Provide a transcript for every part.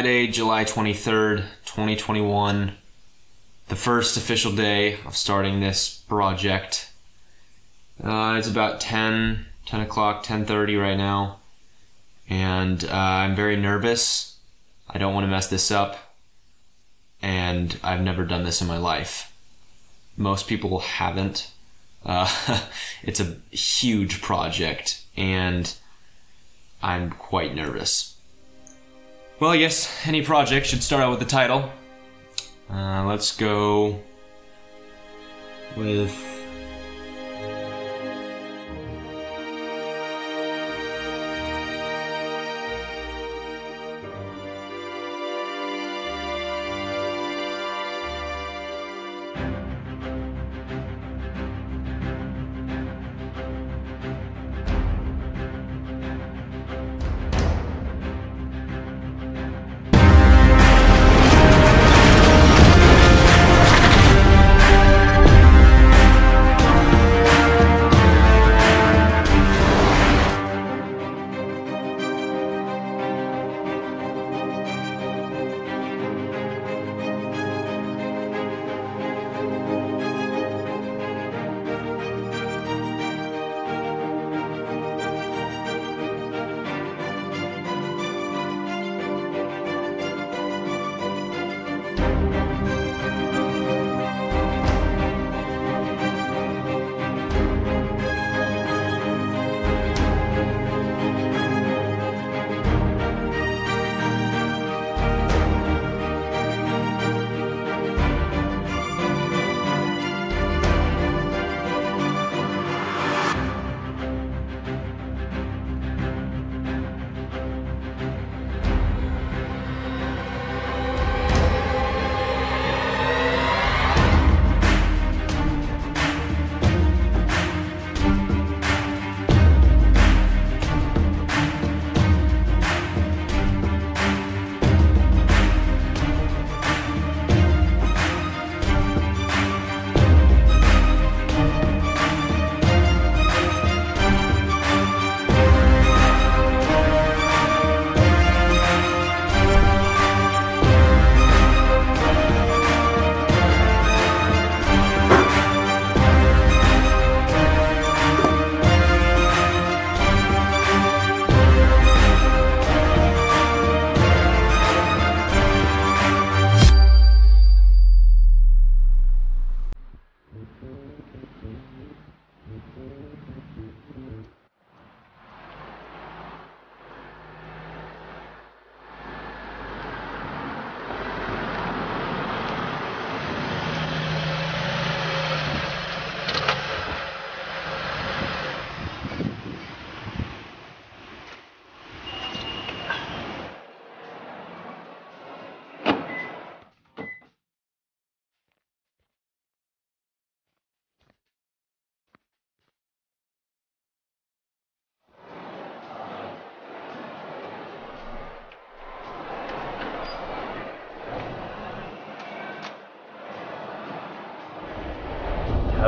Friday, July 23rd, 2021. The first official day of starting this project. Uh, it's about 10, 10 o'clock, 10.30 right now. And uh, I'm very nervous. I don't want to mess this up. And I've never done this in my life. Most people haven't. Uh, it's a huge project, and I'm quite nervous. Well, I guess any project should start out with the title. Uh, let's go with.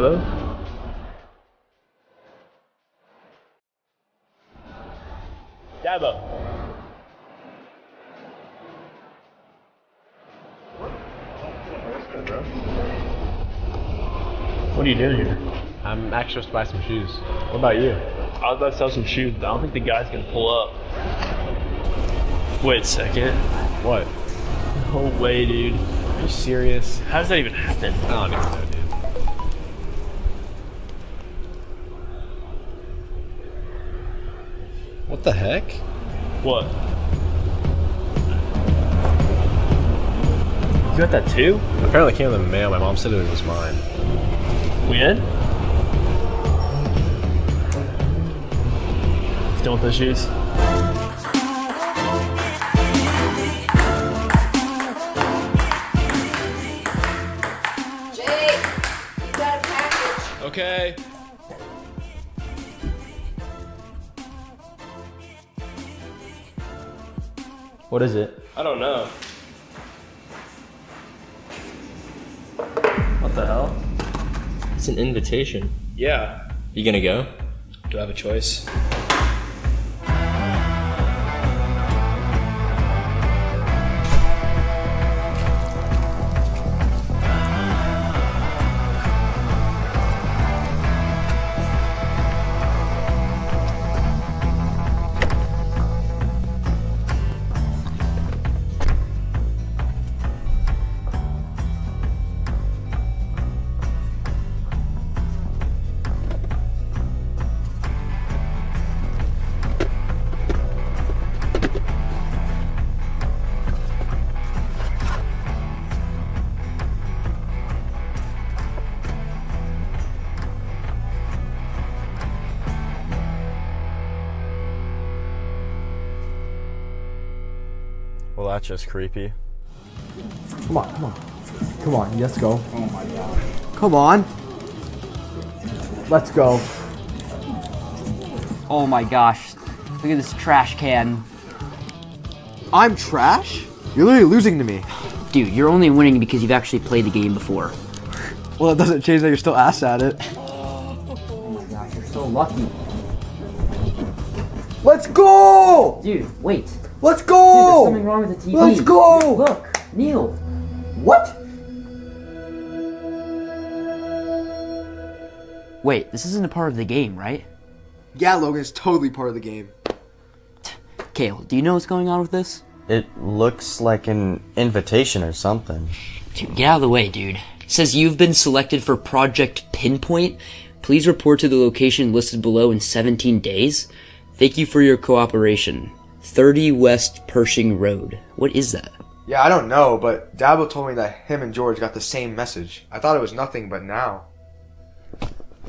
Hello? Dabo. What are you doing here? I'm actually supposed to buy some shoes. What about you? I was about to sell some shoes, but I don't think the guy's gonna pull up. Wait a second. What? No way, dude. Are you serious? How does that even happen? I don't even know, dude. What the heck? What? You got that too? Apparently it came in the mail. My mom said it was mine. We in? Still with the shoes? Jake, you got a package. Okay. What is it? I don't know. What the hell? It's an invitation. Yeah. You gonna go? Do I have a choice? That's just creepy. Come on, come on. Come on, let's go. Oh my god. Come on. Let's go. Oh my gosh. Look at this trash can. I'm trash? You're literally losing to me. Dude, you're only winning because you've actually played the game before. Well, that doesn't change that you're still ass at it. Oh my gosh, you're so lucky. Let's go! Dude, wait. Dude, Let's there's go! something wrong with the TV. Let's go! Look, Neil. What? Wait, this isn't a part of the game, right? Yeah, Logan, it's totally part of the game. Kale, do you know what's going on with this? It looks like an invitation or something. Dude, get out of the way, dude. It says you've been selected for Project Pinpoint. Please report to the location listed below in 17 days. Thank you for your cooperation. 30 West Pershing Road. What is that? Yeah, I don't know, but Dabo told me that him and George got the same message. I thought it was nothing, but now.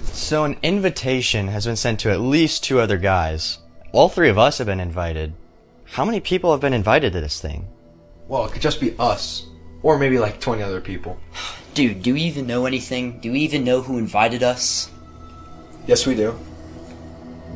So an invitation has been sent to at least two other guys. All three of us have been invited. How many people have been invited to this thing? Well, it could just be us. Or maybe like 20 other people. Dude, do we even know anything? Do we even know who invited us? Yes, we do.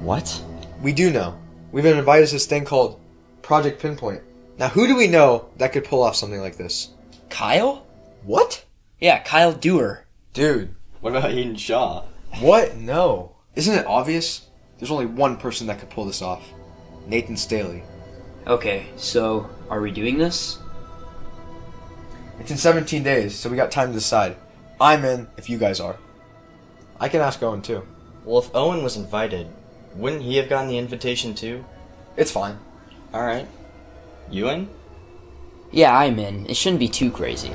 What? We do know. We've been invited to this thing called Project Pinpoint. Now, who do we know that could pull off something like this? Kyle? What? Yeah, Kyle Dewar. Dude, What about Eden Shaw? what? No. Isn't it obvious? There's only one person that could pull this off Nathan Staley. Okay, so are we doing this? It's in 17 days, so we got time to decide. I'm in if you guys are. I can ask Owen too. Well, if Owen was invited, wouldn't he have gotten the invitation too? It's fine. Alright. You in? Yeah, I'm in. It shouldn't be too crazy.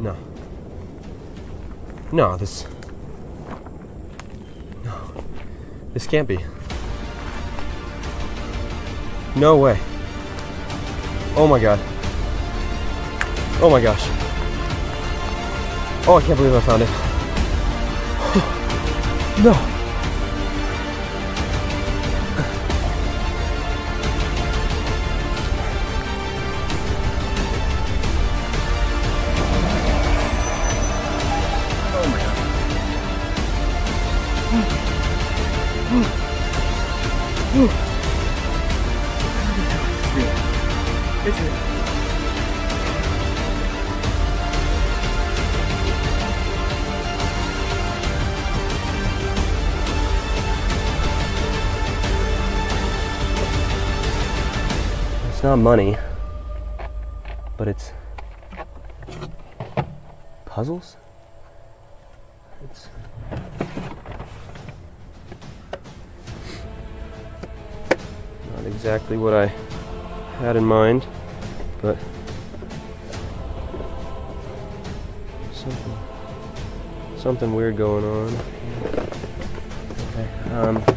No. No, this. No. This can't be. No way. Oh my god. Oh my gosh. Oh, I can't believe I found it. no. Money, but it's puzzles. It's not exactly what I had in mind, but something something weird going on. Okay. Um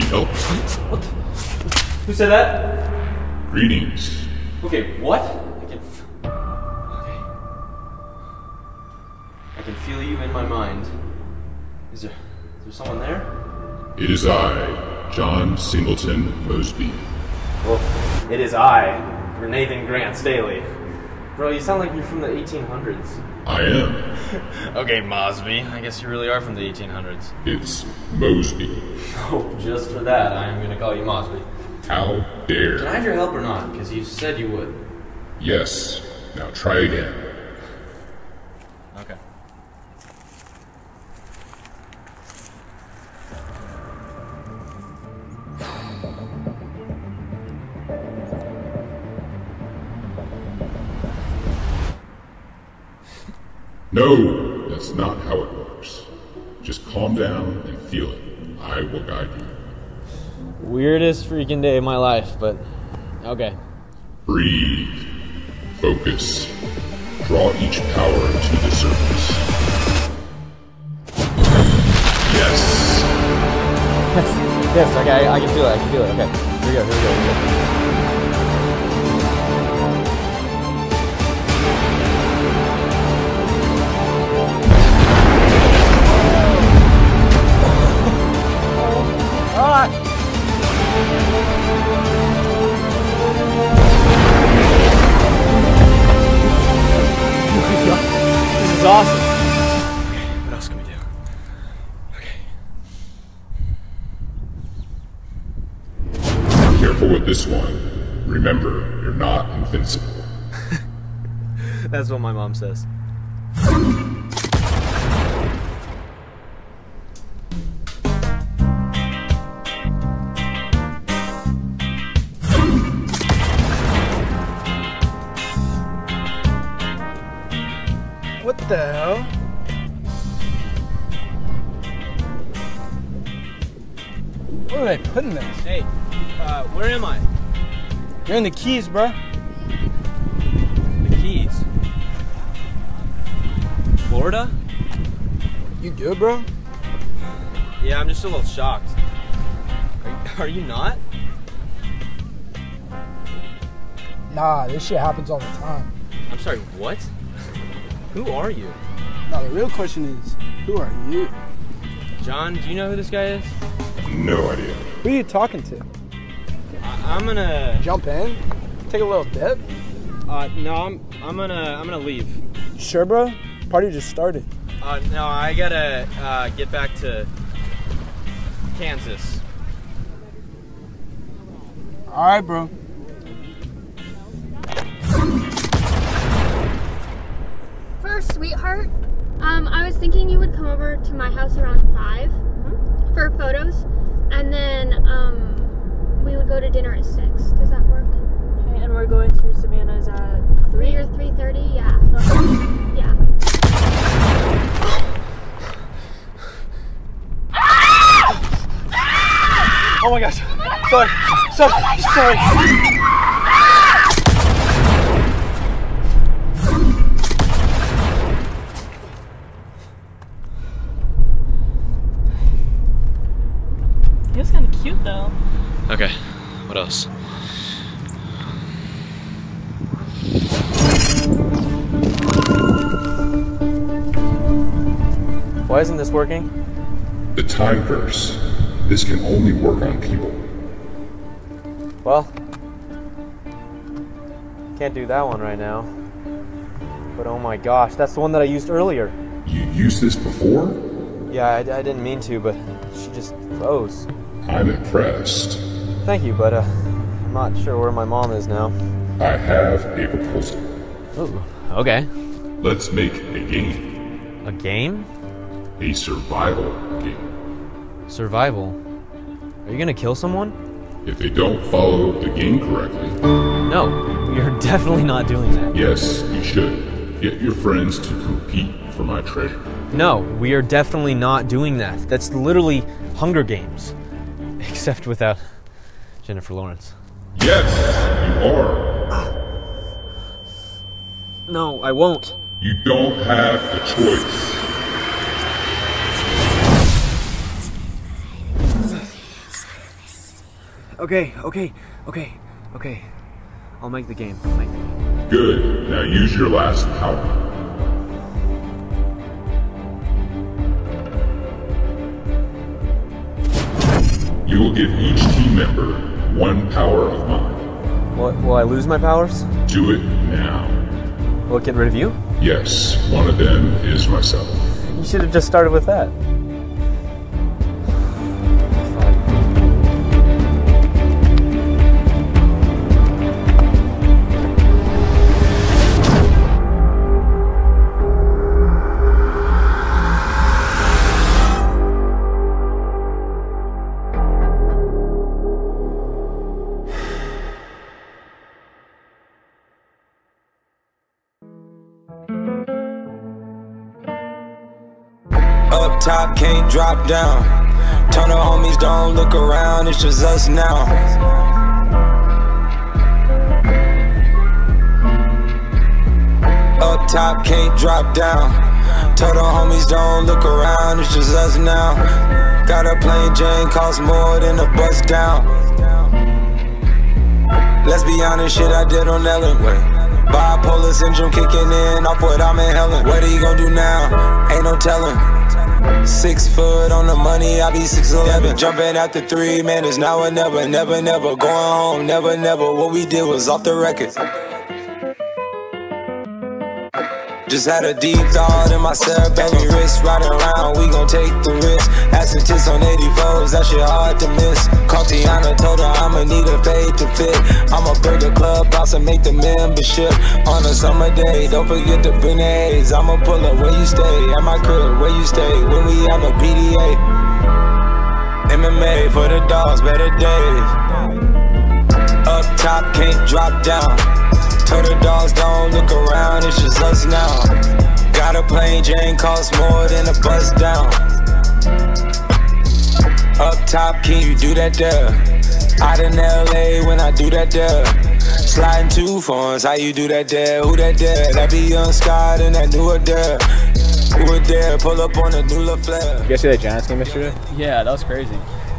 Need help? Who said that? Greetings. Okay, what? I can. F- okay. I can feel you in my mind. Is there, is there someone there? It is I, John Singleton Mosby. Well, it is I, Nathan Grant Staley. Bro, you sound like you're from the 1800s. I am. Okay, Mosby. I guess you really are from the 1800s. It's Mosby. Oh, just for that, I am gonna call you Mosby. How dare. Can I have your help or not? Because you said you would. Yes. Now try again. No, that's not how it works. Just calm down and feel it. I will guide you. Weirdest freaking day of my life, but okay. Breathe. Focus. Draw each power to the surface. Yes. Yes, yes, okay, I, I can feel it, I can feel it. Okay, here we go, here we go, here we go. This is awesome. Okay, What else can we do? Careful with this one. Remember, you're not invincible. That's what my mom says. They putting this? Hey, uh, where am I? You're in the keys, bro. The Keys. Florida? You good, bro? Yeah, I'm just a little shocked. Are you, are you not? Nah, this shit happens all the time. I'm sorry, what? Who are you? No, the real question is, who are you? John, do you know who this guy is? No idea. Who are you talking to? I, I'm gonna. Jump in? Take a little dip? Uh, no, I'm. I'm gonna. I'm gonna leave. Sure, bro? Party just started. Uh, no, I gotta uh, get back to Kansas. Alright, bro. First, sweetheart, um, I was thinking you would come over to my house around 5 for photos, and then um, we would go to dinner at six. Does that work? Okay, and we're going to Savannah's at Three or three thirty? Yeah. yeah. Oh my gosh. Sorry. Sorry. Sorry. Why working? The time curse. This can only work on people. Well, can't do that one right now. But oh my gosh, that's the one that I used earlier. You used this before? Yeah, I, I didn't mean to, but she just froze. I'm impressed. Thank you, but uh, I'm not sure where my mom is now. I have a proposal. Ooh, okay. Let's make a game. A game? A survival game. Survival. Are you gonna kill someone? If they don't follow the game correctly, No, you're definitely not doing that. yes, you should. Get your friends to compete for my treasure. No, we are definitely not doing that. That's literally Hunger Games. Except without Jennifer Lawrence. Yes, you are. No, I won't. You don't have the choice. Okay, okay, okay, okay. I'll make the game. I'll make the game. Good. Now use your last power. You will give each team member one power of mine. Will, will I lose my powers? Do it now. Will it get rid of you? Yes, one of them is myself. You should have just started with that. Top, can't drop down. Turn the homies, don't look around, it's just us now. Up top, can't drop down. Tell the homies, don't look around, it's just us now. Got a plain Jane, cost more than a bus down. Let's be honest, shit I did on Ellen. Bipolar syndrome kicking in off what I'm inhaling. What he gon' do now? Ain't no telling. Six foot on the money, I be six eleven. Jumping at the three, man, it's now or never, never, never. Going home, never, never. What we did was off the record. Just had a deep thought in myself, baby wrist riding around, we gon' take the risk. Asking tits on 84s, that shit hard to miss. Call Tiana, told her I'ma need a fade to fit. I'ma break the club house and make the membership. On a summer day, don't forget to bring the A's. I'ma pull up where you stay, at my crib, where you stay. When we have a PDA. MMA for the dogs, better days. Up top, can't drop down. Told the dogs don't look around, it's just us now. Got a plain Jane costs more than a bus down. Up top, can you do that there? Out in LA when I do that there. Sliding two phones, how you do that there? Who that there? That be young Scott and that new there. Who it there? Pull up on a new LaFleur. You guys see that Giants game yesterday? Yeah, that was crazy.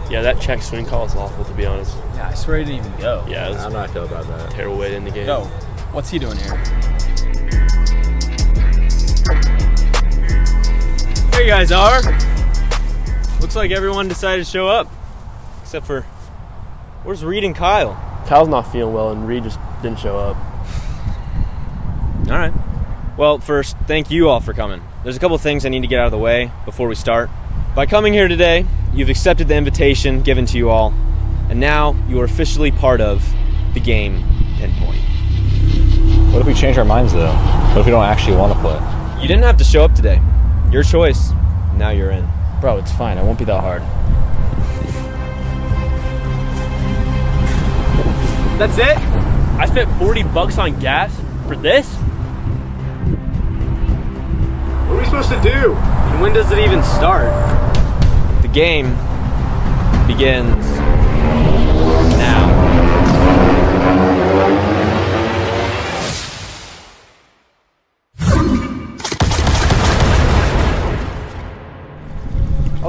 Yeah, that check swing call is awful, to be honest. Yeah, I swear he didn't even go. Yeah, it I don't know how I feel about that. terrible way to end the game. Yo, what's he doing here? There you guys are. Looks like everyone decided to show up, except for where's Reed and Kyle? Kyle's not feeling well, and Reed just didn't show up. All right. Well, first, thank you all for coming. There's a couple things I need to get out of the way before we start. By coming here today, you've accepted the invitation given to you all, and now you are officially part of the game Pinpoint. What if we change our minds though? What if we don't actually want to play? You didn't have to show up today. Your choice. Now you're in. Bro, it's fine. It won't be that hard. That's it? I spent 40 bucks on gas for this? What are we supposed to do? And when does it even start? The game begins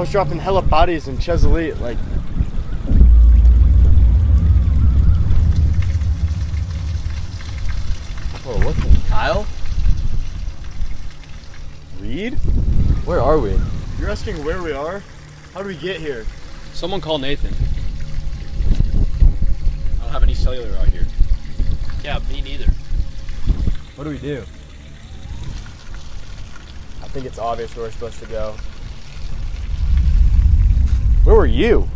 was dropping hella bodies in Chesapeake, like. Oh, Whoa, the? Kyle? Reid? Where are we? You're asking where we are? How do we get here? Someone call Nathan. I don't have any cellular out here. Yeah, me neither. What do we do? I think it's obvious where we're supposed to go. Where were you?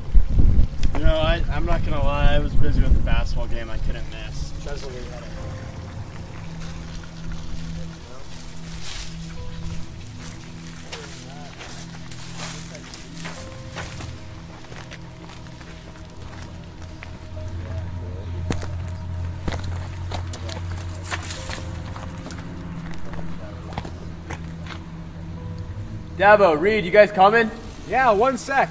You know, I, I'm not gonna lie, I was busy with the basketball game I couldn't miss. Chesapeake had a Dabo, Reid, you guys coming? Yeah, one sec.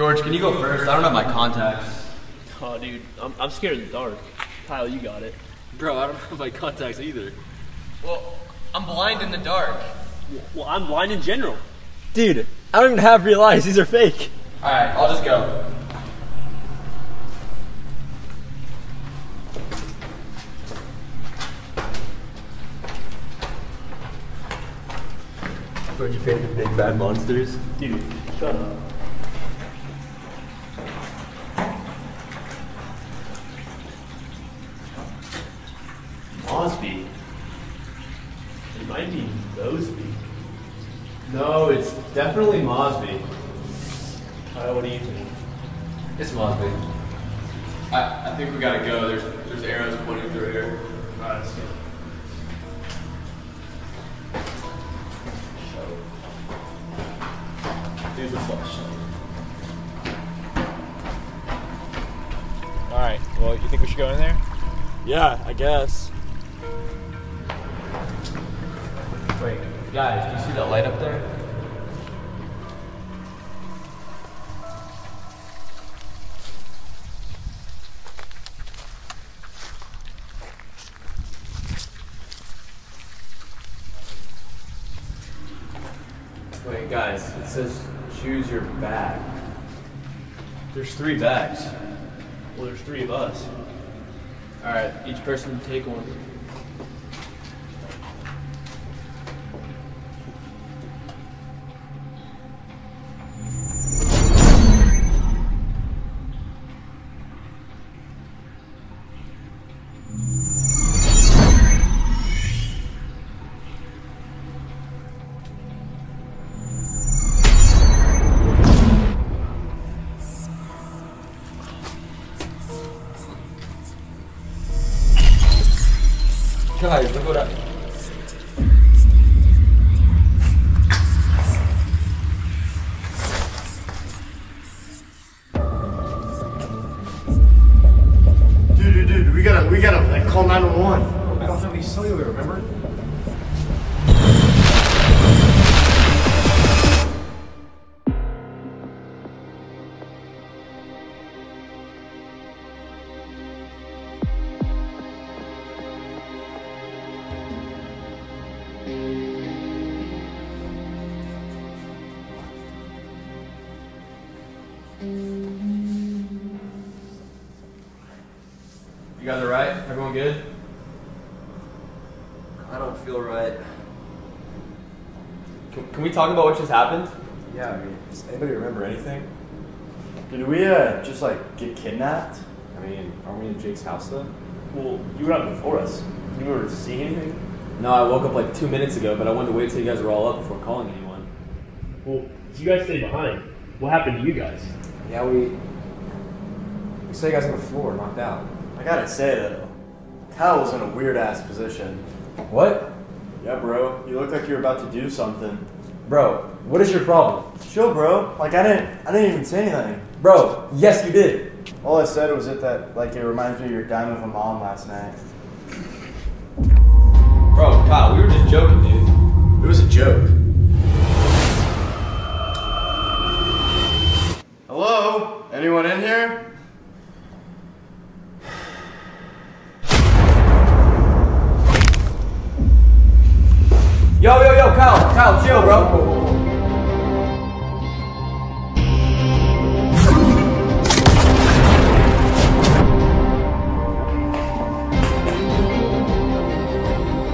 George, can you go first? I don't have my contacts. Oh, dude, I'm, I'm scared of the dark. Kyle, you got it. Bro, I don't have my contacts either. Well, I'm blind in the dark. Well, I'm blind in general. Dude, I don't even have real eyes. These are fake. Alright, I'll just go. Don't you hate the big bad monsters? Dude, shut up. Three bags. Well, there's three of us. Alright, each person take one. Everyone good? I don't feel right. Can, can we talk about what just happened? Yeah, I mean, does anybody remember anything? Did we uh, just like get kidnapped? I mean, are we in Jake's house then? Well, you were out before us. You were seeing anything? No, I woke up like two minutes ago, but I wanted to wait till you guys were all up before calling anyone. Well, you guys stayed behind. What happened to you guys? Yeah, we. We saw you guys on the floor, knocked out. I gotta say though, Kyle was in a weird ass position. What? Yeah, bro. You looked like you were about to do something. Bro, what is your problem? Chill, bro. Like I didn't, I didn't even say anything. Bro, yes you did. All I said was it that like it reminds me of your dime with a mom last night. Bro, Kyle, we were just joking, dude. It was a joke. Hello? Anyone in here? Kyle, Kyle, chill, bro.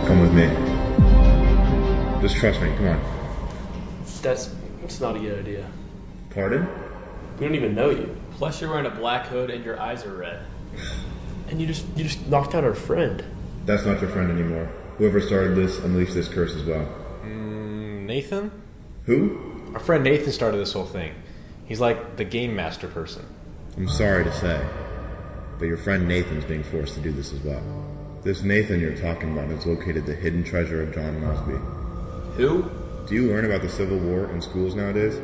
Come with me. Just trust me, come on. That's it's not a good idea. Pardon? We don't even know you. Plus, you're wearing a black hood and your eyes are red. And you just you just knocked out our friend. That's not your friend anymore. Whoever started this unleashed this curse as well. Nathan? Who? Our friend Nathan started this whole thing. He's like the game master person. I'm sorry to say, but your friend Nathan's being forced to do this as well. This Nathan you're talking about has located the hidden treasure of John Mosby. Who? Do you learn about the Civil War in schools nowadays?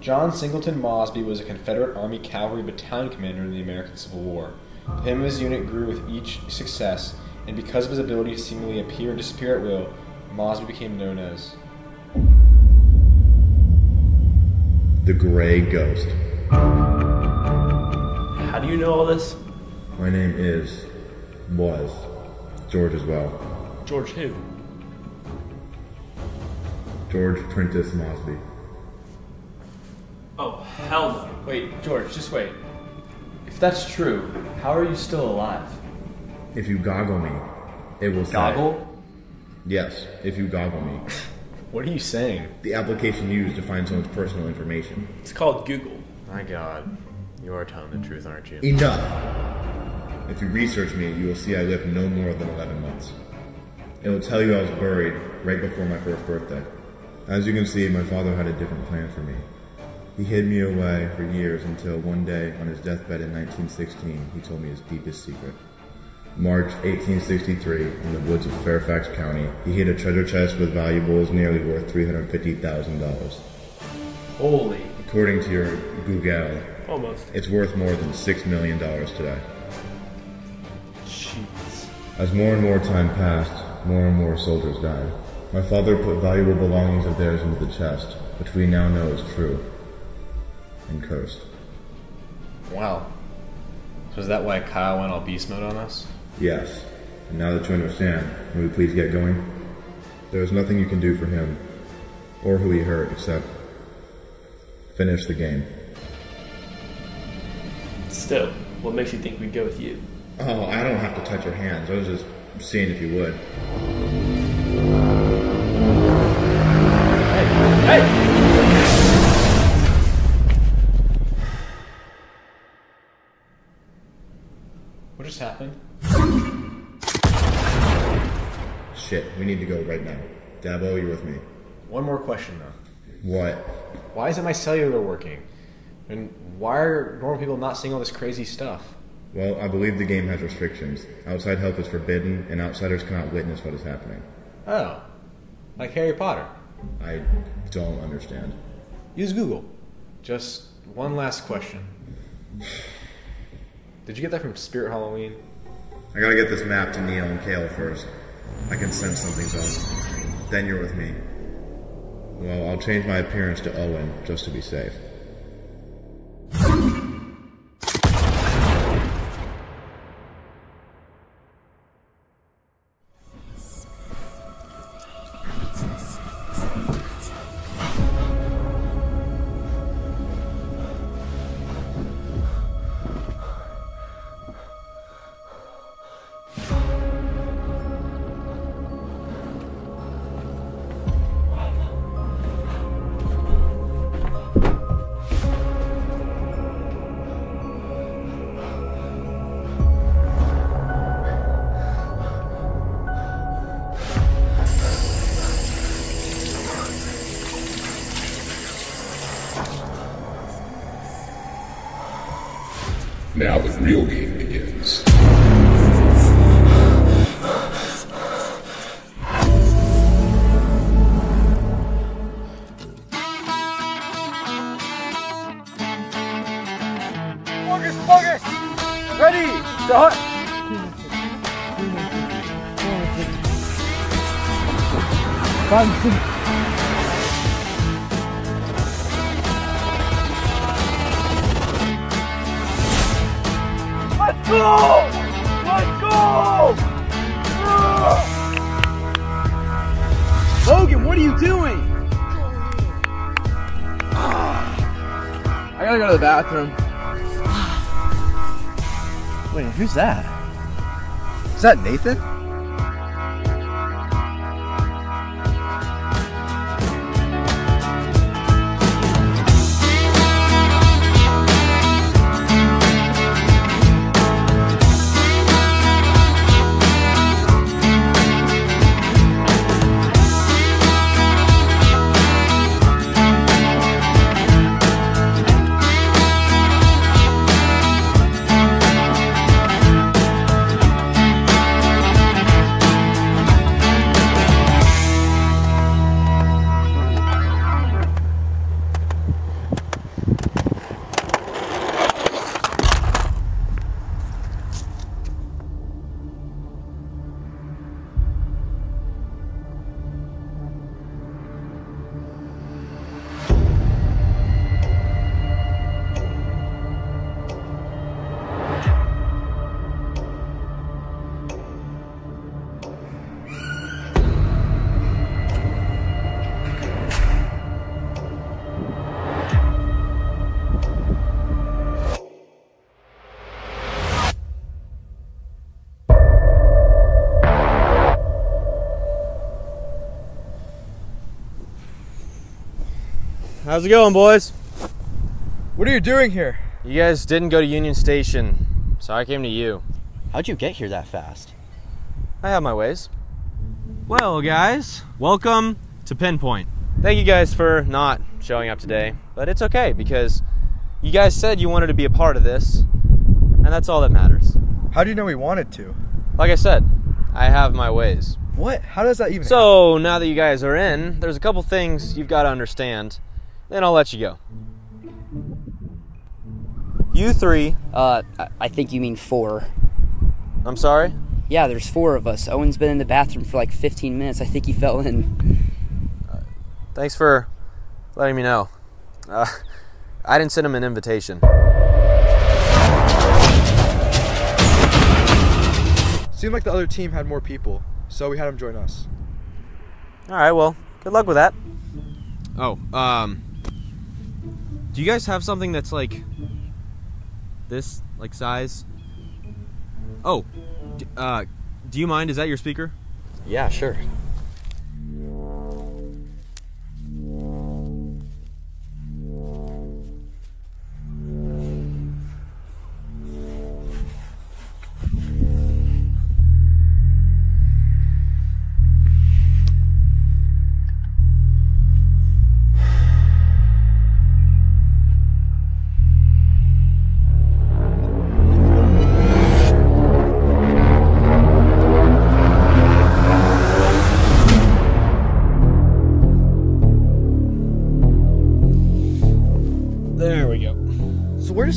John Singleton Mosby was a Confederate Army cavalry battalion commander in the American Civil War. Him and his unit grew with each success, and because of his ability to seemingly appear and disappear at will, Mosby became known as The Gray Ghost. How do you know all this? My name is, was, George as well. George who? George Prentice Mosby. Oh, hell no. Wait, George, just wait. If that's true, how are you still alive? If you goggle me, it will say. Goggle? Yes, if you goggle me. What are you saying? The application used to find someone's personal information. It's called Google. My god. You are telling the truth, aren't you? Enough! If you research me, you will see I lived no more than 11 months. It will tell you I was buried right before my first birthday. As you can see, my father had a different plan for me. He hid me away for years until one day, on his deathbed in 1916, he told me his deepest secret. March 1863, in the woods of Fairfax County, he hid a treasure chest with valuables nearly worth $350,000. Holy. According to your Google, Almost. it's worth more than $6 million today. Jeez. As more and more time passed, more and more soldiers died. My father put valuable belongings of theirs into the chest, which we now know is true and cursed. Wow. So is that why Kyle went all beast mode on us? Yes. And now that you understand, will you please get going? There is nothing you can do for him or who he hurt except finish the game. Still, what makes you think we'd go with you? Oh, I don't have to touch your hands. I was just seeing if you would. We need to go right now. Dabo, you're with me. One more question though. What? Why isn't my cellular working? And why are normal people not seeing all this crazy stuff? Well, I believe the game has restrictions. Outside help is forbidden, and outsiders cannot witness what is happening. Oh. Like Harry Potter. I don't understand. Use Google. Just one last question. Did you get that from Spirit Halloween? I gotta get this map to Neil and Kale first. I can sense something's up. Then you're with me. Well, I'll change my appearance to Owen just to be safe. Go! Let's go! Logan, what are you doing? I gotta go to the bathroom. Wait, who's that? Is that Nathan? How's it going, boys? What are you doing here? You guys didn't go to Union Station, so I came to you. How'd you get here that fast? I have my ways. Well, guys, welcome to Pinpoint. Thank you guys for not showing up today, but it's okay because you guys said you wanted to be a part of this, and that's all that matters. How do you know we wanted to? Like I said, I have my ways. What? How does that even So, now that you guys are in, there's a couple things you've got to understand, then I'll let you go. You three. Uh, I- I think you mean four. I'm sorry? Yeah, there's four of us. Owen's been in the bathroom for like 15 minutes. I think he fell in. Thanks for letting me know. Uh, I didn't send him an invitation. Seemed like the other team had more people, so we had him join us. All right, well, good luck with that. Oh, um, do you guys have something that's like this, like size? Oh, uh, do you mind? Is that your speaker? Yeah, sure.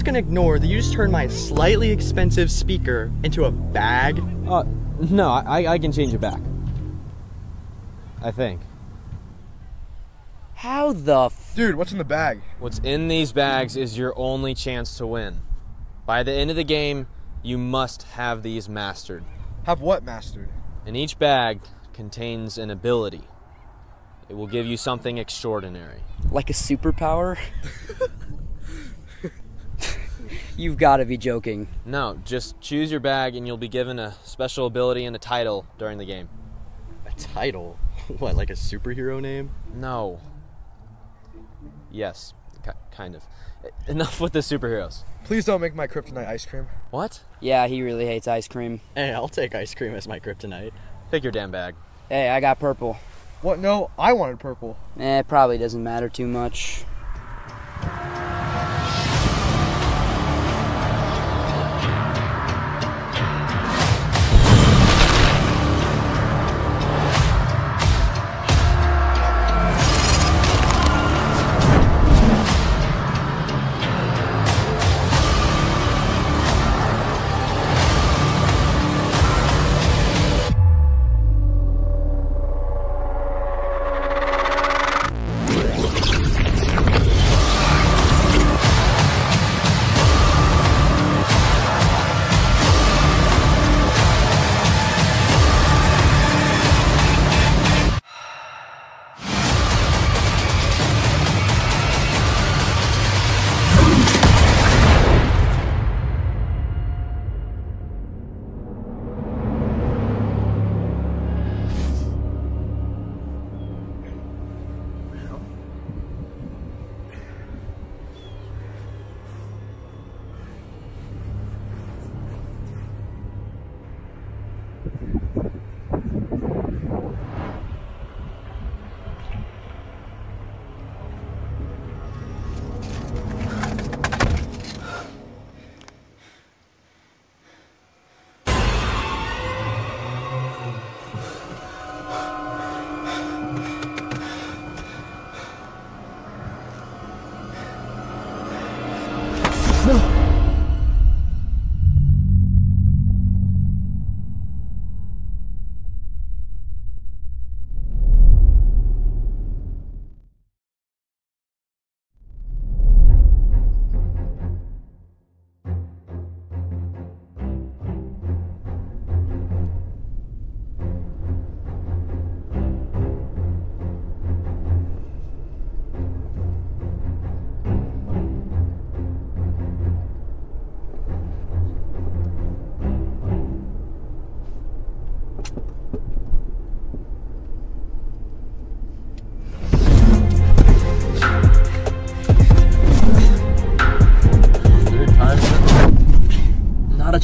Gonna ignore that you just turned my slightly expensive speaker into a bag? Uh, no, I, I can change it back. I think. How the f- Dude, what's in the bag? What's in these bags is your only chance to win. By the end of the game, you must have these mastered. Have what mastered? And each bag contains an ability. It will give you something extraordinary. Like a superpower? You've got to be joking. No, just choose your bag and you'll be given a special ability and a title during the game. A title? What, like a superhero name? No. Yes, ki- kind of. Enough with the superheroes. Please don't make my kryptonite ice cream. What? Yeah, he really hates ice cream. Hey, I'll take ice cream as my kryptonite. Pick your damn bag. Hey, I got purple. What? No, I wanted purple. Eh, it probably doesn't matter too much.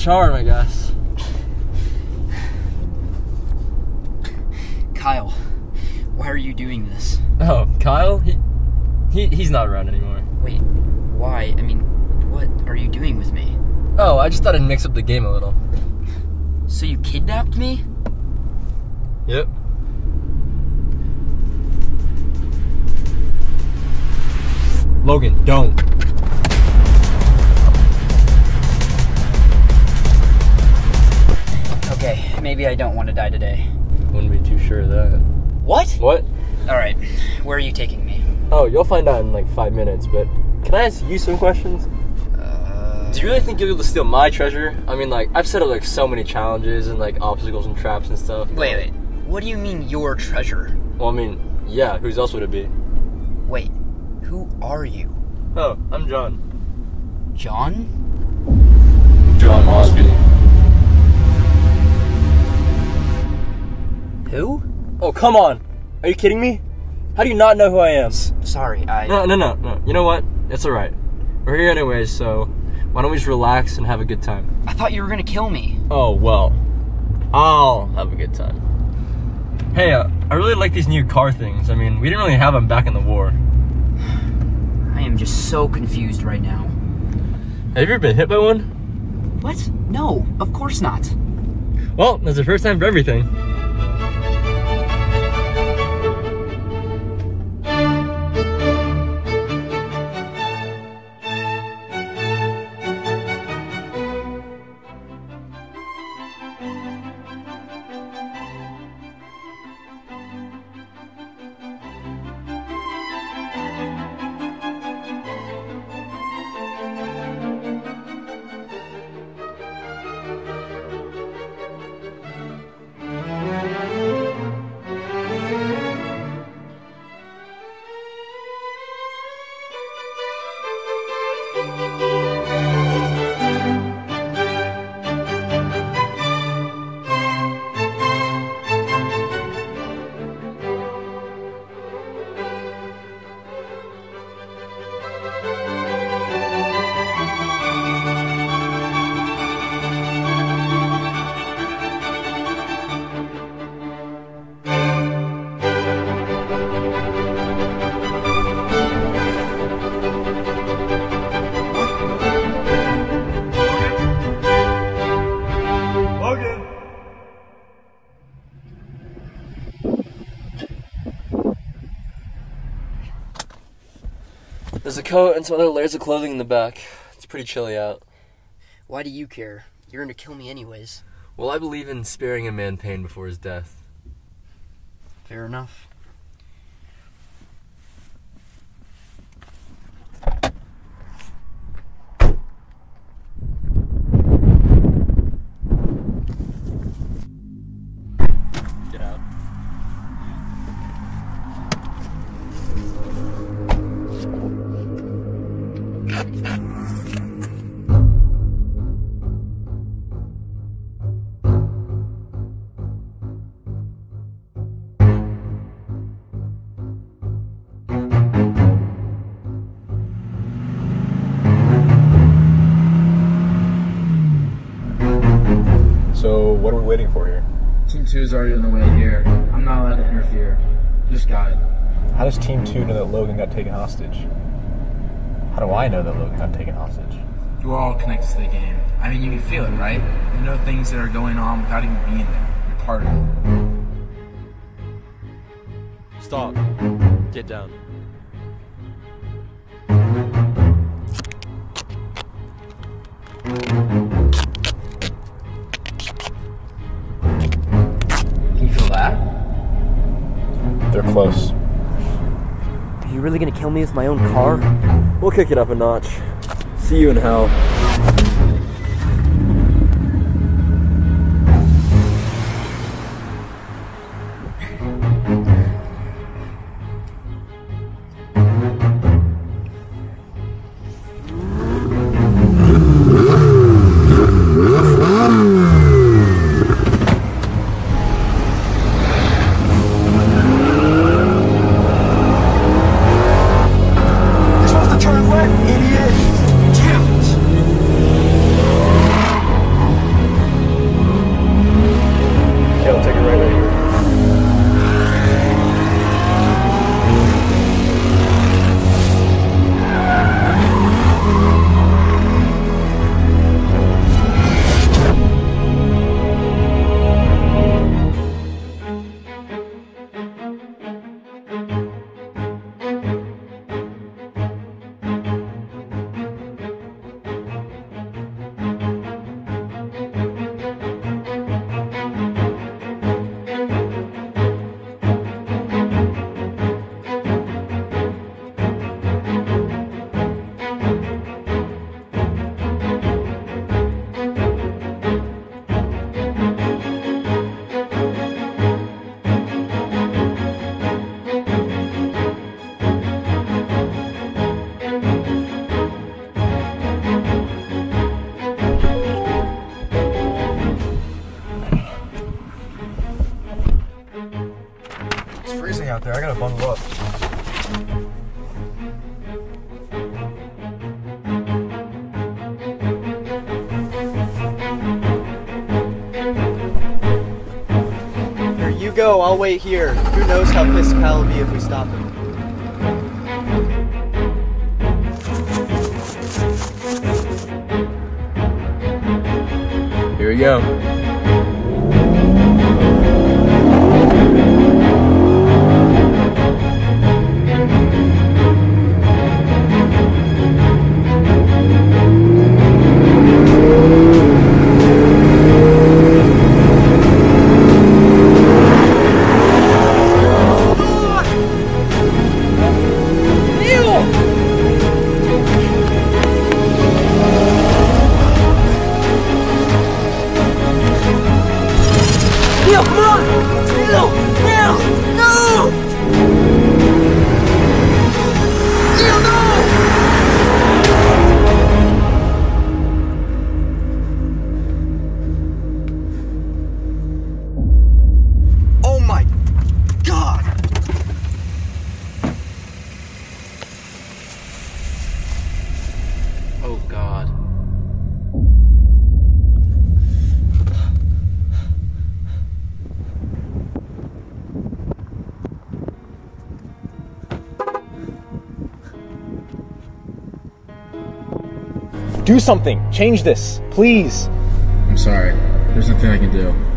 Charm, I guess. Kyle, why are you doing this? Oh, Kyle? He, he he's not around anymore. Wait, why? I mean, what are you doing with me? Oh, I just thought I'd mix up the game a little. So you kidnapped me? Yep. Logan, don't. Maybe I don't want to die today. Wouldn't be too sure of that. What? What? Alright, where are you taking me? Oh, you'll find out in like five minutes, but can I ask you some questions? Uh, do you really think you'll be able to steal my treasure? I mean, like, I've set up like so many challenges and like obstacles and traps and stuff. Wait, wait. What do you mean your treasure? Well, I mean, yeah, whose else would it be? Wait, who are you? Oh, I'm John. John? John Mosby. Who? Oh, come on. Are you kidding me? How do you not know who I am? sorry, I. No, no, no, no. You know what? It's alright. We're here anyways, so why don't we just relax and have a good time? I thought you were gonna kill me. Oh, well. I'll have a good time. Hey, uh, I really like these new car things. I mean, we didn't really have them back in the war. I am just so confused right now. Have you ever been hit by one? What? No, of course not. Well, that's the first time for everything. Coat and some other layers of clothing in the back. It's pretty chilly out. Why do you care? You're gonna kill me anyways. Well, I believe in sparing a man pain before his death. Fair enough. What are we waiting for here? Team 2 is already on the way here. I'm not allowed to interfere. Just guide. How does Team 2 know that Logan got taken hostage? How do I know that Logan got taken hostage? You're all connected to the game. I mean, you can feel it, right? You know things that are going on without even being there. You're part of it. Stop. Get down. Can They're close. Are you really gonna kill me with my own car? We'll kick it up a notch. See you in hell. I'll wait here. Who knows how pissed Kyle will be if we stop him. Something. Change this, please. I'm sorry. There's nothing I can do.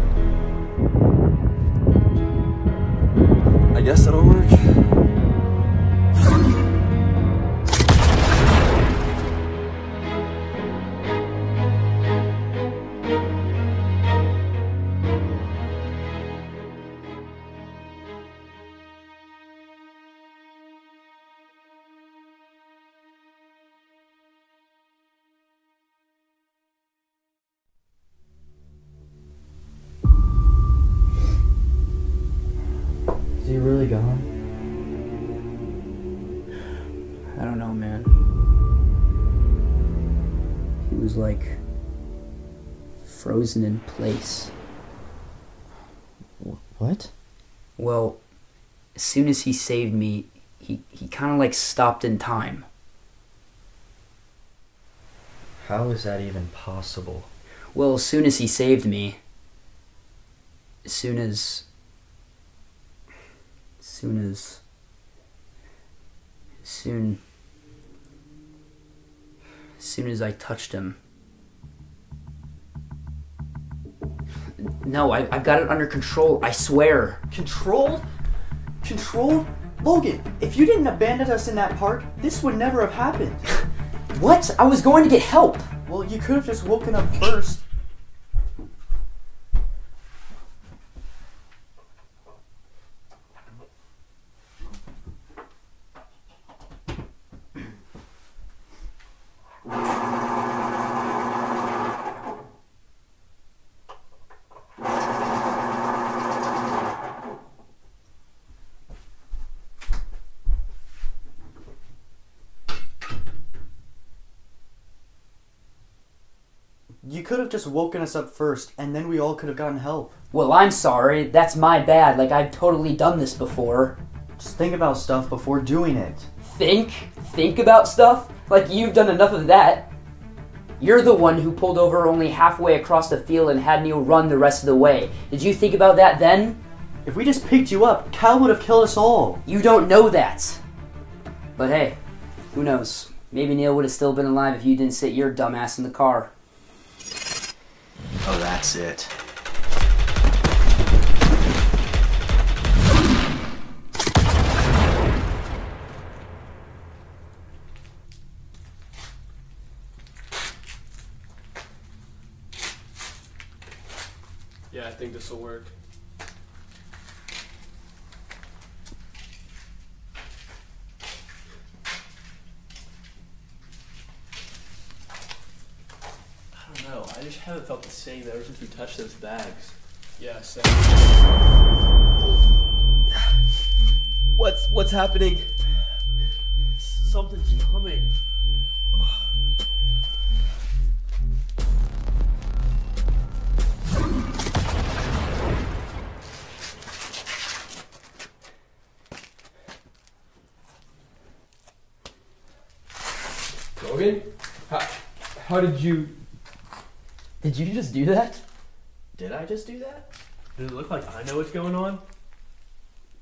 As he saved me, he, he kind of like stopped in time. How is that even possible? Well, as soon as he saved me, as soon as. As soon as. Soon. As soon as I touched him. No, I, I've got it under control, I swear. Controlled? Controlled? Logan, if you didn't abandon us in that park, this would never have happened. what? I was going to get help. Well, you could have just woken up first. You could have just woken us up first, and then we all could have gotten help. Well, I'm sorry. That's my bad. Like, I've totally done this before. Just think about stuff before doing it. Think? Think about stuff? Like, you've done enough of that. You're the one who pulled over only halfway across the field and had Neil run the rest of the way. Did you think about that then? If we just picked you up, Cal would have killed us all. You don't know that. But hey, who knows? Maybe Neil would have still been alive if you didn't sit your dumbass in the car. Oh, that's it. Yeah, I think this will work. saying that ever since we touched those bags. Yeah, same. What's what's happening? Something's coming. Logan, how, how did you did you just do that? Did I just do that? Does it look like I know what's going on?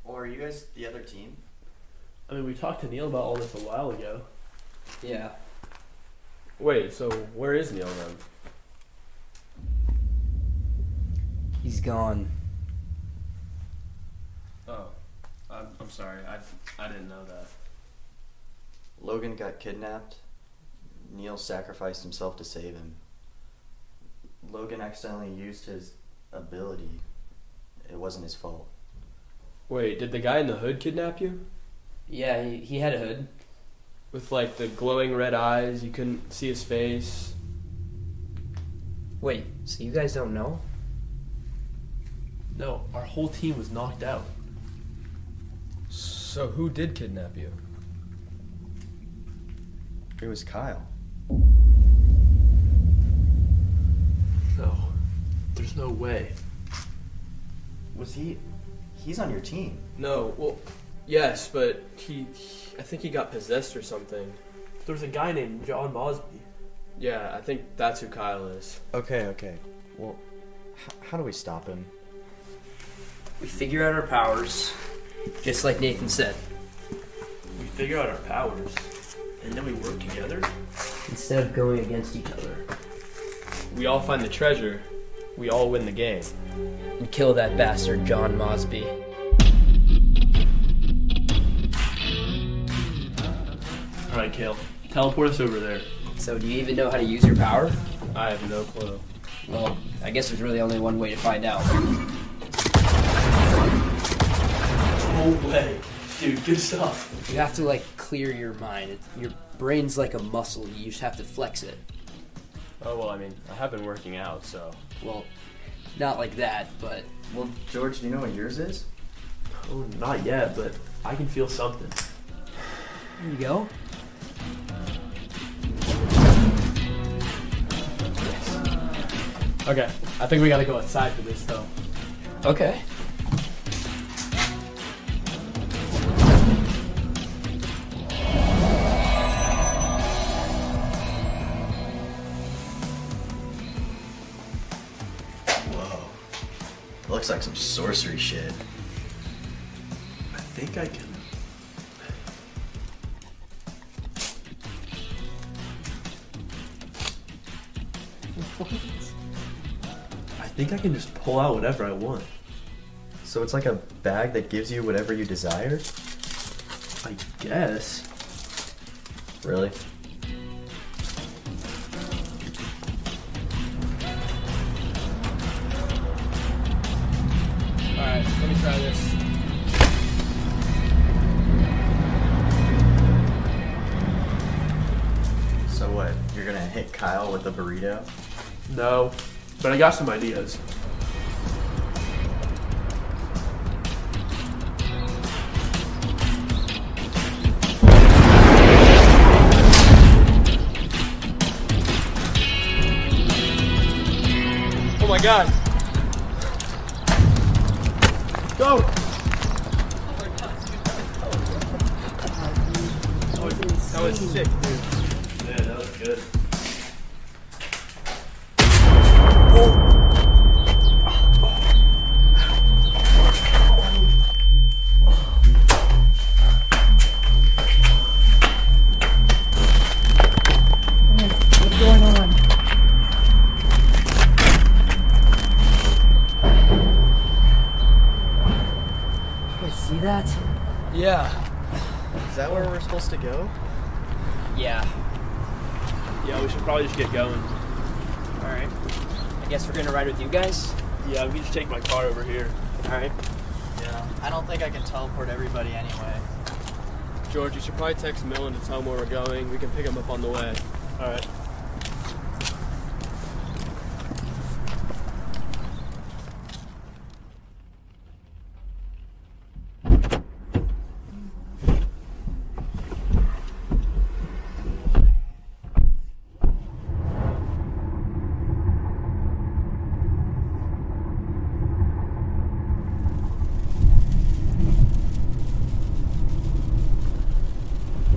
Or are you guys the other team? I mean, we talked to Neil about all this a while ago. Yeah. Wait, so where is Neil then? He's gone. Oh, I'm, I'm sorry. I, I didn't know that. Logan got kidnapped. Neil sacrificed himself to save him. Logan accidentally used his ability. It wasn't his fault. Wait, did the guy in the hood kidnap you? Yeah, he, he had a hood. With like the glowing red eyes, you couldn't see his face. Wait, so you guys don't know? No, our whole team was knocked out. So who did kidnap you? It was Kyle. No, there's no way. Was he? He's on your team. No, well, yes, but he, I think he got possessed or something. There was a guy named John Mosby. Yeah, I think that's who Kyle is. Okay, okay. Well, h- how do we stop him? We figure out our powers, just like Nathan said. We figure out our powers, and then we work together. Instead of going against each other. We all find the treasure. We all win the game. And kill that bastard John Mosby. All right, Kale, teleport us over there. So, do you even know how to use your power? I have no clue. Well, I guess there's really only one way to find out. No way, dude. Good stuff. You have to like clear your mind. Your brain's like a muscle. You just have to flex it. Oh well, I mean, I have been working out, so. Well, not like that, but Well, George, do you know what yours is? Oh, not yet, but I can feel something. there you go. Okay, I think we gotta go outside for this though. Okay. Looks like some sorcery shit. I think I can. I think I can just pull out whatever I want. So it's like a bag that gives you whatever you desire? I guess. Really? Try this. So what? You're gonna hit Kyle with the burrito? No, but I got some ideas. Oh my god! Was sick, dude. Yeah, that was good. What's going on? You guys see that? Yeah. Is that where we're supposed to go? Yeah. Yeah, we should probably just get going. Alright. I guess we're gonna ride with you guys? Yeah, we can just take my car over here. Alright. Yeah, I don't think I can teleport everybody anyway. George, you should probably text Millen to tell him where we're going. We can pick him up on the way. All right.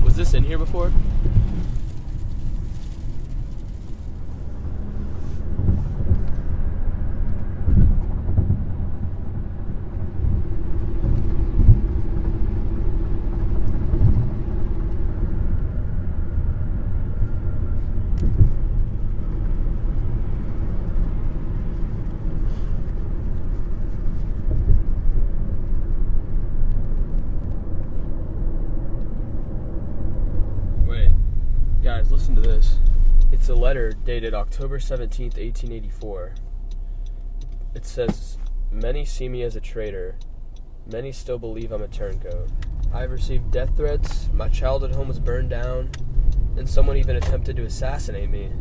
Was this in here before? Guys, listen to this. It's a dated October 17th, 1884. It says, Many see me as a traitor. Many still believe I'm a turncoat. I've received death threats, my childhood home was burned down, and someone even attempted to assassinate me.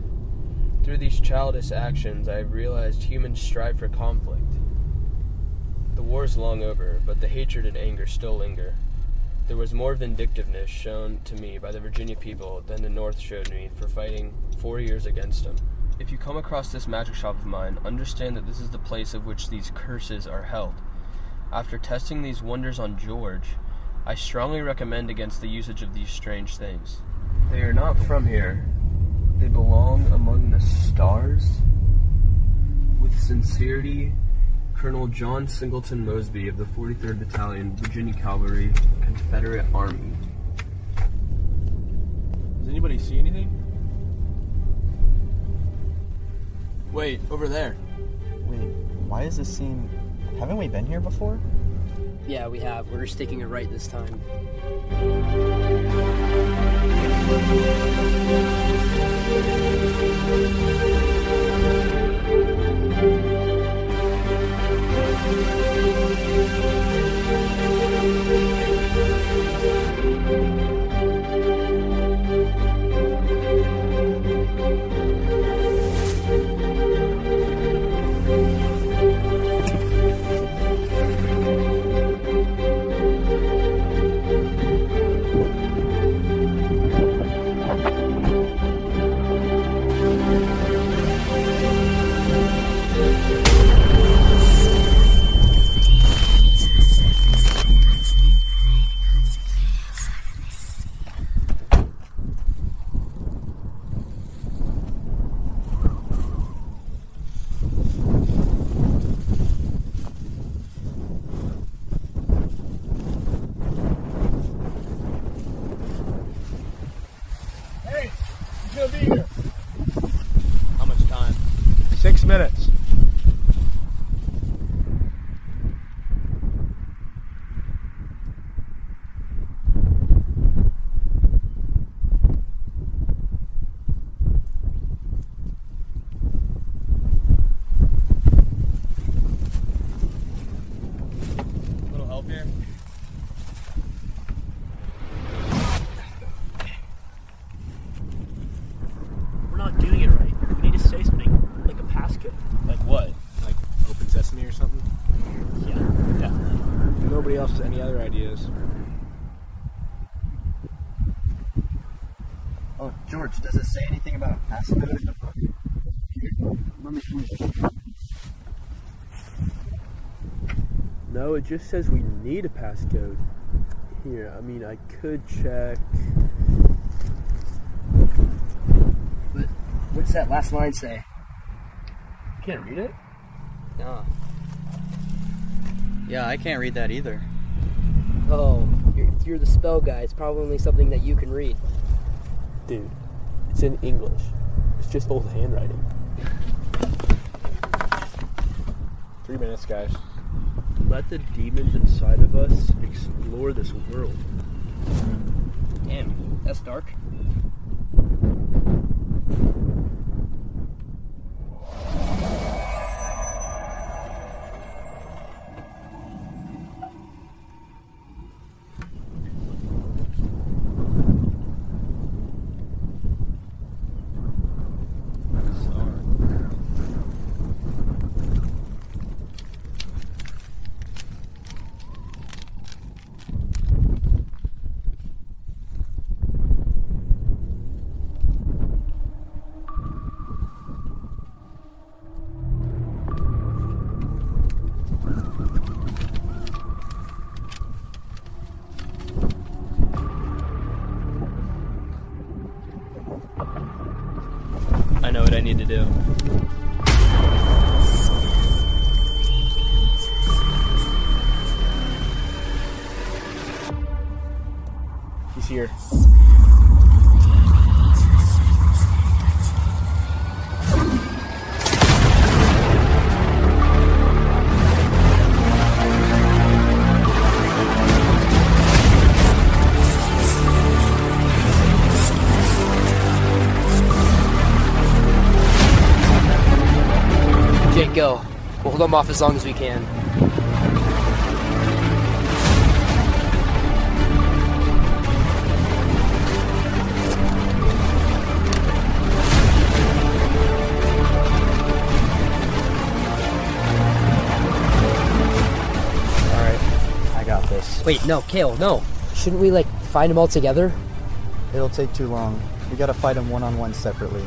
Through these childish actions, I have realized humans strive for conflict. The war is long over, but the hatred and anger still linger. There was more vindictiveness shown to me by the Virginia people than the North showed me for fighting four years against them. If you come across this magic shop of mine, understand that this is the place of which these curses are held. After testing these wonders on George, I strongly recommend against the usage of these strange things. They are not from here. They belong among the stars. With sincerity, Colonel John Singleton Mosby of the 43rd Battalion, Virginia Cavalry, Confederate Army. Does anybody see anything? Wait, over there. Wait, why does this seem. Haven't we been here before? Yeah, we have. We're just taking it right this time. Just says we need a passcode. Here, I mean, I could check. But what's that last line say? Can't read it? No. Yeah, I can't read that either. Oh, you're, you're the spell guy. It's probably only something that you can read. Dude, it's in English. It's just old handwriting. Three minutes, guys. Let the demons inside of us explore this world. Damn, that's dark. I know what I need to do. He's here. Hold them off as long as we can. Alright, I got this. Wait, no, Kale, no. Shouldn't we like find them all together? It'll take too long. We gotta fight them one on one separately.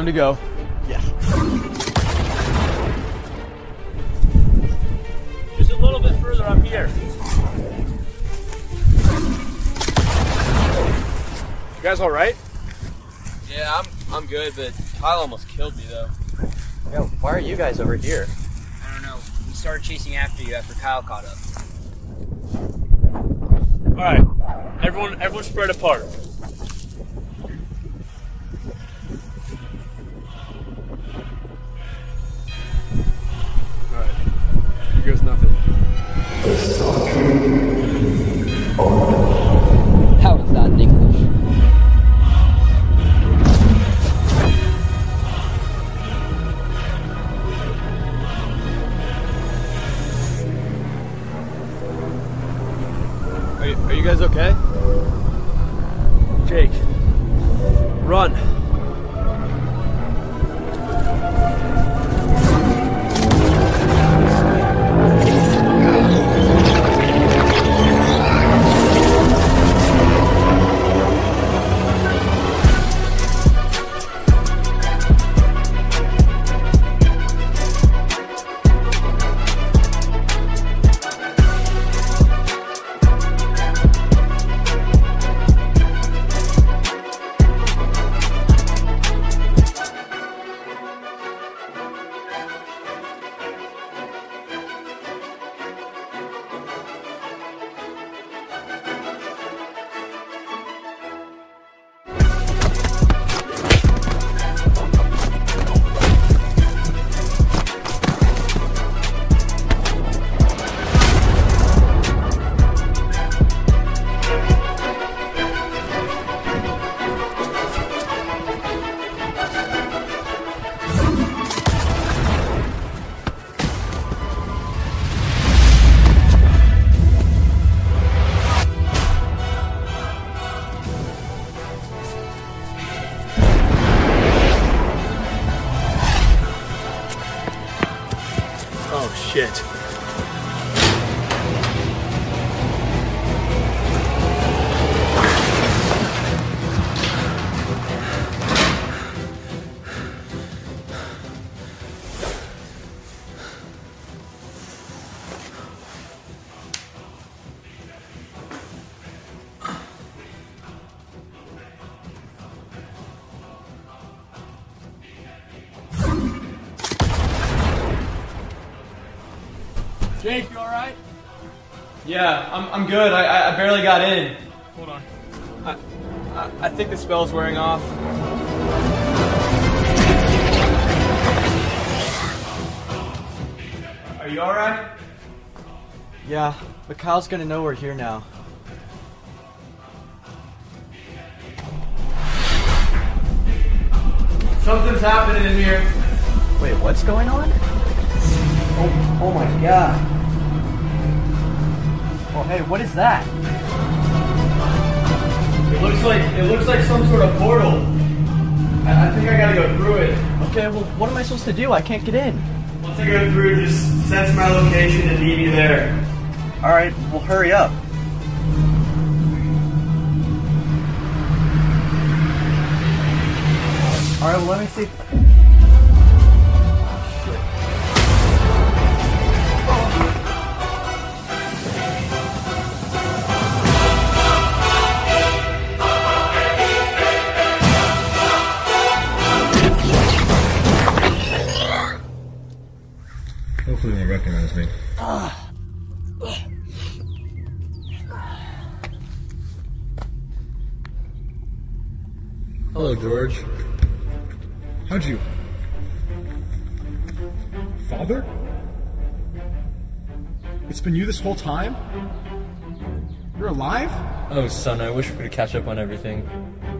Time to go. Yeah. Just a little bit further up here. You guys all right? Yeah, I'm I'm good, but Kyle almost killed me though. Yo, why are you guys over here? I don't know. We started chasing after you after Kyle caught up. All right, everyone, everyone spread apart. Good. I- I, I barely got in. Hold on. I, I, I think the spell's wearing off. Are you alright? Yeah, but Kyle's gonna know we're here now. Something's happening in here. Wait, what's going on? Oh, oh my god. Hey, what is that? It looks like it looks like some sort of portal. I, I think I gotta go through it. Okay, well, what am I supposed to do? I can't get in. Once I go through, just sense my location and meet me there. Alright, well, hurry up. Alright, well, let me see. Time? You're alive? Oh, son, I wish we could catch up on everything.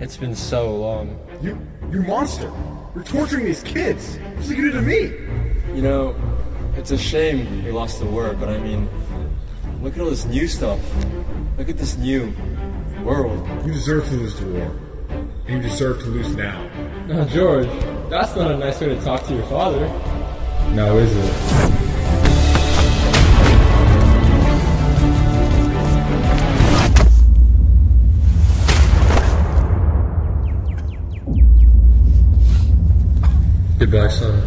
It's been so long. You, you monster! You're torturing these kids! What's you gonna do to me? You know, it's a shame we lost the war, but I mean, look at all this new stuff. Look at this new world. You deserve to lose the war. And you deserve to lose now. Now, George, that's not a nice way to talk to your father. No, is it? Goodbye, son.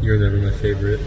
You're never my favorite.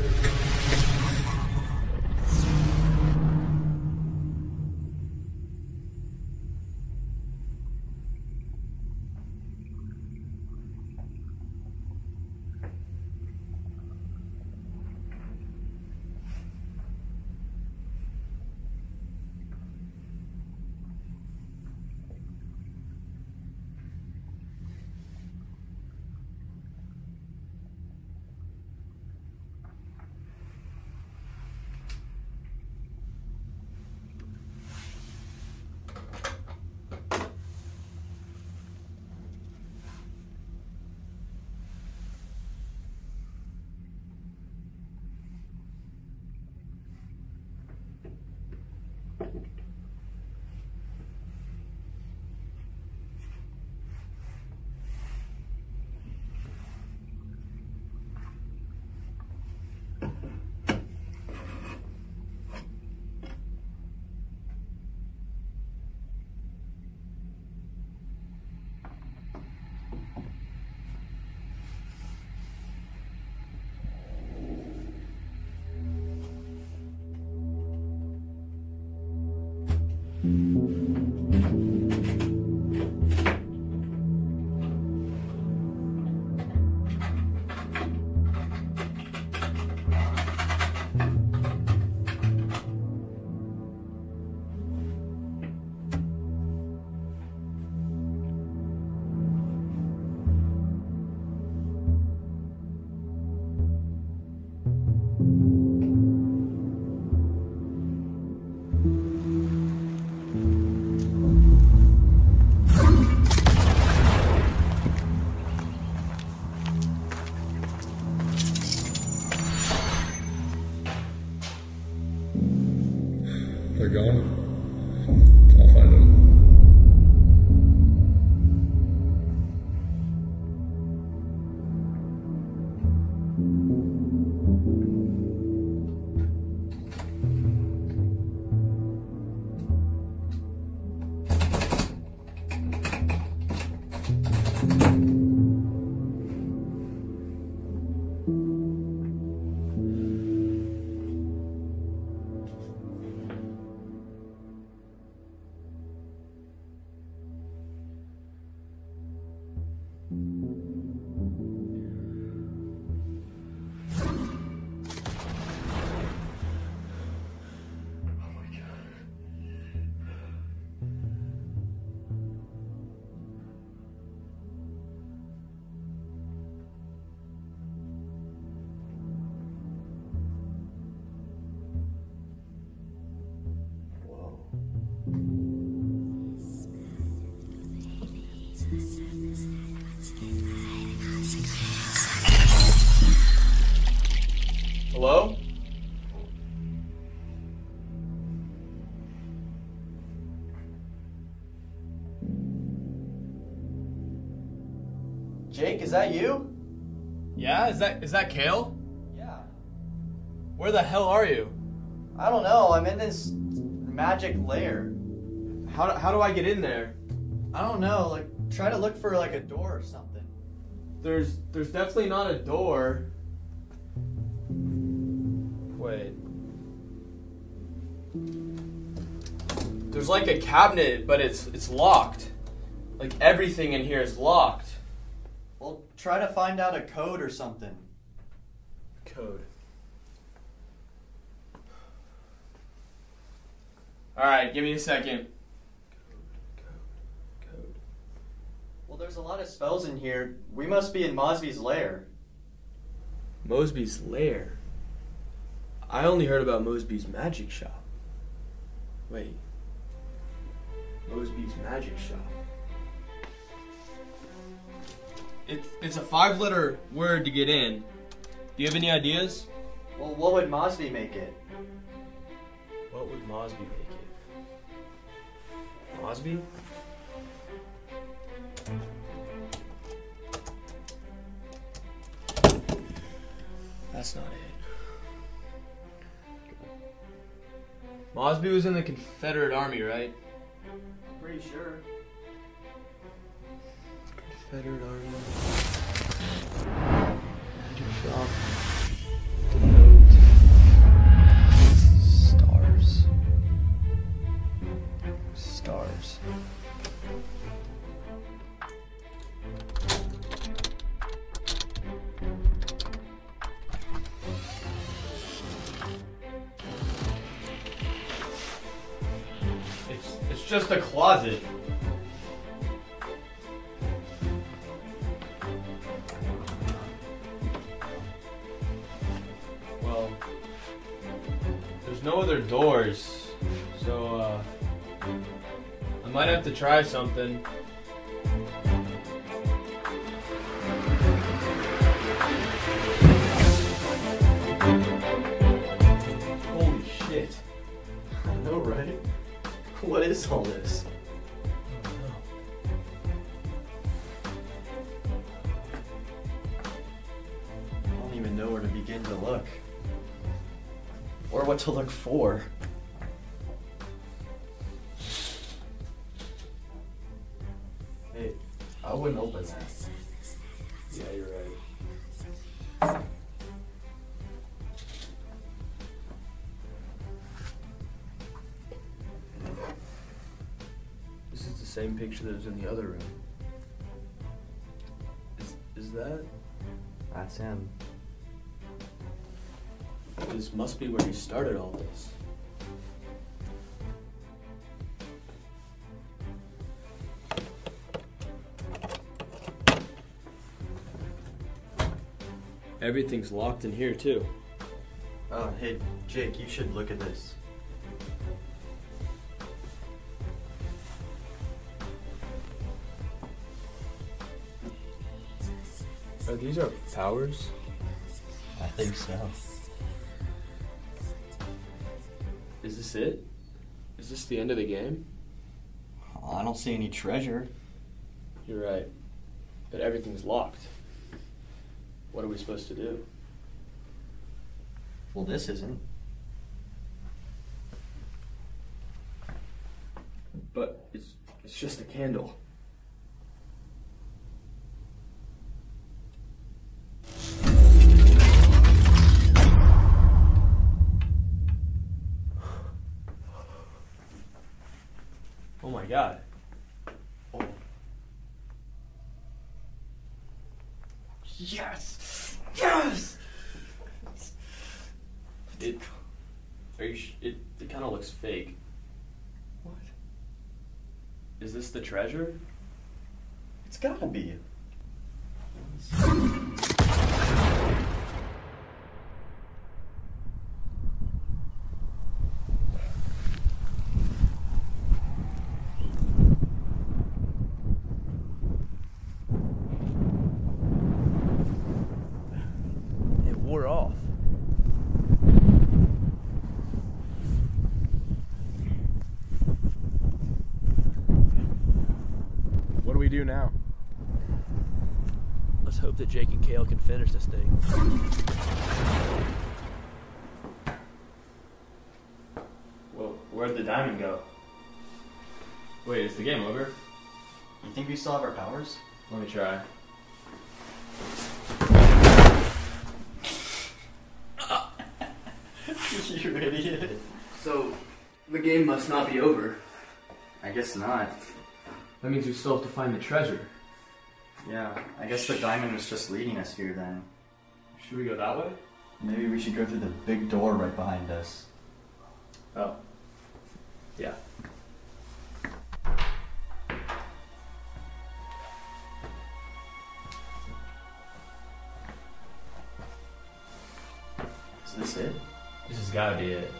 Is that you? Yeah, is that is that Kale? Yeah. Where the hell are you? I don't know. I'm in this magic lair. How do, how do I get in there? I don't know. Like, try to look for like a door or something. There's there's definitely not a door. Wait. There's like a cabinet, but it's it's locked. Like everything in here is locked. Try to find out a code or something. Code. All right, give me a second. Well, there's a lot of spells in here. We must be in Mosby's lair. Mosby's lair. I only heard about Mosby's magic shop. Wait. Mosby's magic shop. It's it's a five letter word to get in. Do you have any ideas? Well, what would Mosby make it? What would Mosby make it? Mosby? That's not it. Mosby was in the Confederate Army, right? Pretty sure. Confederate Army. Magic shop. The note. Stars. Stars. It's it's just a closet. Doors, so uh, I might have to try something. Holy shit! I know, right? What is all this? I don't even know where to begin to look. Or what to look for. Hey, I wouldn't open that. Yeah, you're right. This is the same picture that was in the other room. Is, is that? That's him. This must be where he started all this. Everything's locked in here too. Oh, hey, Jake, you should look at this. Are these our powers? I think so. This it? Is this the end of the game? I don't see any treasure. You're right. But everything's locked. What are we supposed to do? Well, this isn't. But it's it's just a candle. Oh my god. Yes! Yes! It. Are you? Sh- it. It kind of looks fake. What? Is this the treasure? It's gotta be. It wore off. What do we do now? Let's hope that Jake and Kale can finish this thing. Well, where'd the diamond go? Wait, is the game over? You think we still have our powers? Let me try. you idiot. So, the game must not be over. I guess not. That means we still have to find the treasure. Yeah, I guess the diamond was just leading us here then. Should we go that way? Maybe we should go through the big door right behind us. Oh. Yeah. Is this it? This has gotta be it.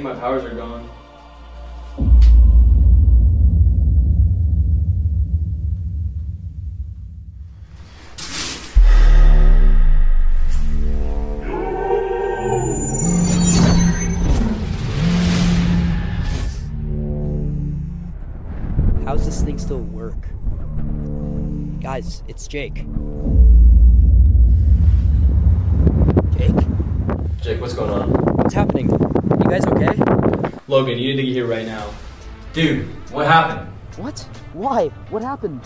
Think my powers are gone. How's this thing still work? Guys, it's Jake. Jake? Jake, what's going on? What's happening? You guys okay? Logan, you need to get here right now. Dude, what happened? What? Why? What happened?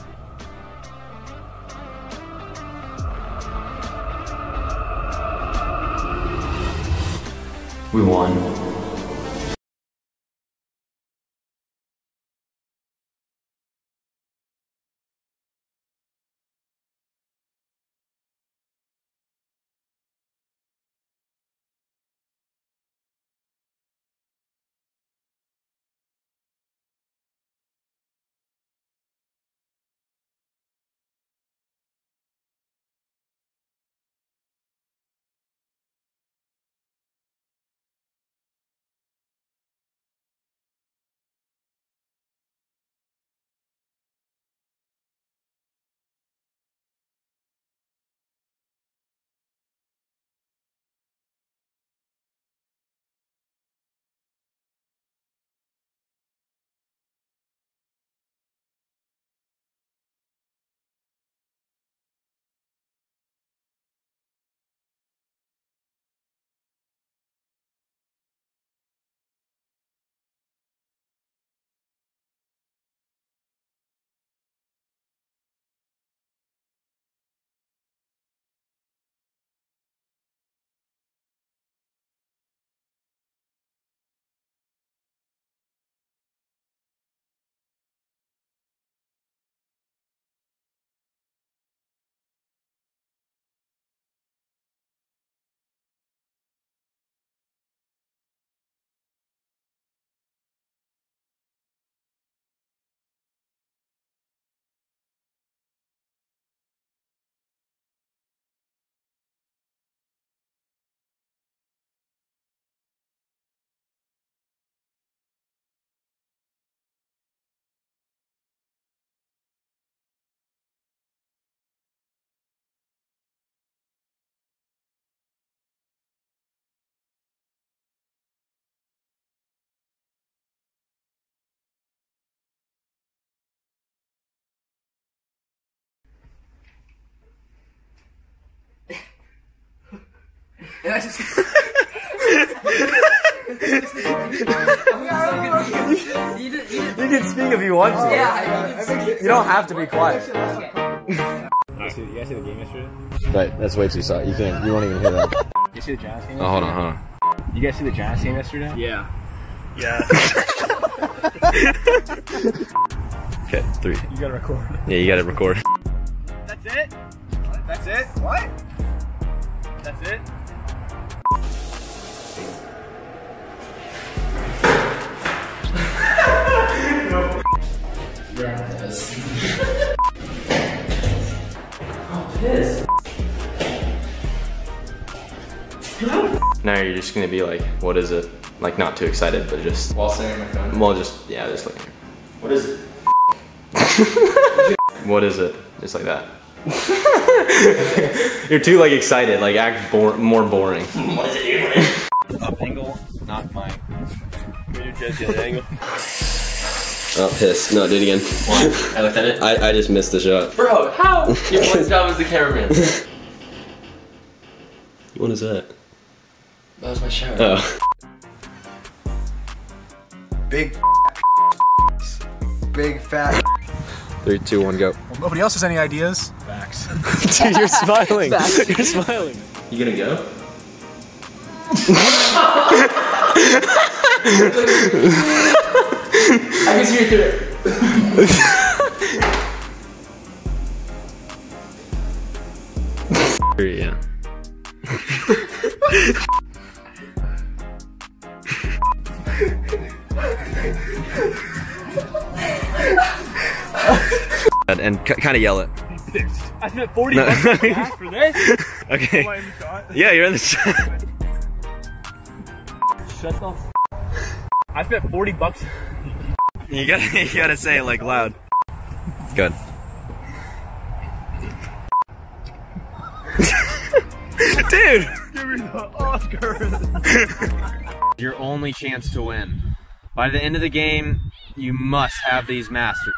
We won. And I just. You can speak if you want to. Yeah, You don't have to be quiet. You guys see, you guys see the game yesterday? Right, that's way too soft. You can't. You won't even hear that. You see the Giants game? Oh, hold on, yesterday? hold on. You guys see the Giants game yesterday? Yeah. Yeah. Okay, three. you gotta record. Yeah, you got to record. That's it? That's it? What? That's it? Oh, now you're just gonna be like, what is it? Like not too excited, but just While staring at my phone. well, just yeah, just like What is it? what is it? Just like that. you're too like excited. Like act bor- more boring. What is it doing? Up angle, not my. You're just at an angle. Oh, piss. No, do it again. What? I looked at it. I, I just missed the shot. Bro, how? Your one job as the cameraman. What is that? That was my shower. Oh. Big. Big fat. Three, two, one, go. Well, nobody else has any ideas? Facts. Dude, you're smiling. Facts. You're smiling. You gonna go? I can see you through it. Yeah. and and kind of yell it. I spent 40 No. bucks for this. Okay. Am I in the shot? Yeah, you're in the shot. Shut the. F- I spent 40 bucks. You gotta, you gotta say it like loud. Good. Dude! Give me the Oscar. Your only chance to win. By the end of the game, you must have these mastered.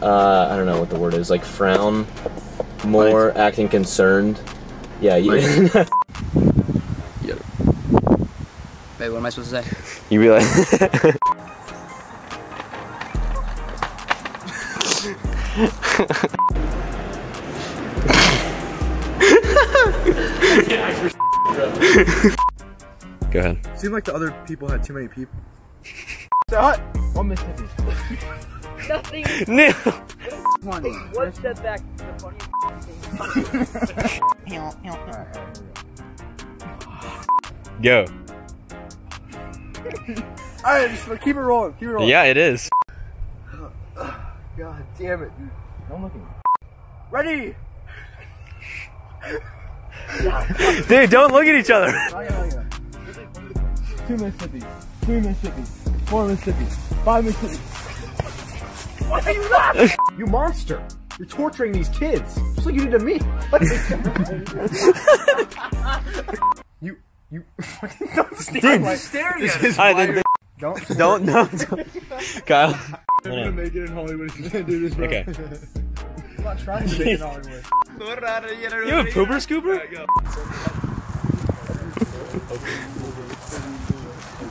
Uh, I don't know what the word is. Like frown, more acting concerned. Yeah, you. Wait, what am I supposed to say? you realize. Go ahead. Seemed like the other people had too many people. Say what? One Mississippi. Nothing. No. One step back. The Go. Alright, just keep it rolling. Keep it rolling. Yeah, it is. God damn it, dude. Don't look at me. Ready? Dude, don't look at each other. Oh, oh, Two Mississippi. Three Mississippi. Four Mississippi. Five Mississippi. Why are you laughing? You monster! You're torturing these kids, just like you did to me. you, you, don't stare Dude. like Staring at is Alright, why then- Don't, Don't, no. don't. Kyle. I'm gonna make it in Hollywood if you can't do this, bro. Okay. I'm not trying to make it in Hollywood. You have a pooper scooper?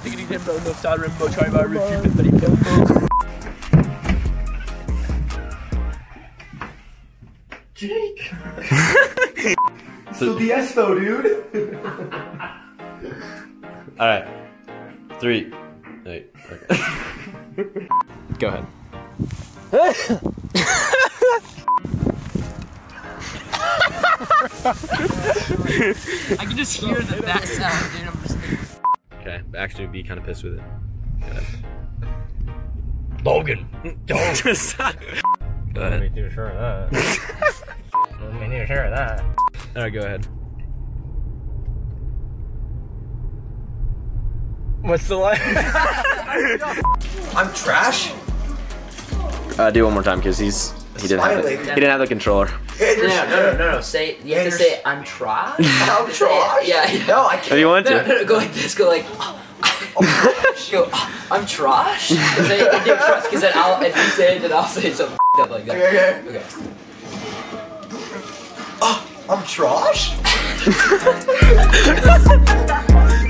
Diggity dimbo, no star rainbow, try my Ricky, bippity bimbo. Jake. Still DS though, dude. All right. Three. Eight. Okay. Go ahead. I can just hear the that sound, dude. I'm just Okay. Actually, be kind of pissed with it. Logan. Don't. Stop. Go Let me ahead. do sure of that. Let me do sure of that. All right. Go ahead. What's the line? I'm trash. Uh, do it one more time because he's he didn't have it. He didn't have the controller. No, no, no, no, no, no. Say you have to say I'm trash. I'm Say trash. Yeah, yeah. No, I can't. If you want to. no, no, go like this. Go like oh, go, ah, I'm trash? Is I, it trash? Cause then I'll, if you say it, then I'll say something up like that. Okay, okay. okay. Oh, I'm trash?